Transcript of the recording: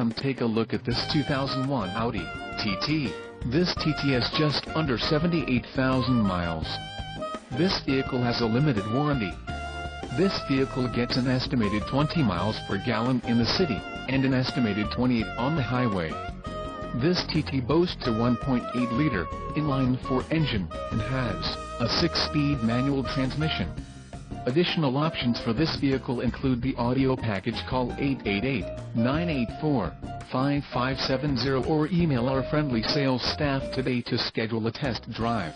come take a look at this 2001 Audi TT. This TT has just under 78,000 miles. This vehicle has a limited warranty. This vehicle gets an estimated 20 miles per gallon in the city, and an estimated 28 on the highway. This TT boasts a 1.8-liter, inline-4 engine, and has a 6-speed manual transmission. Additional options for this vehicle include the audio package call 888-984-5570 or email our friendly sales staff today to schedule a test drive.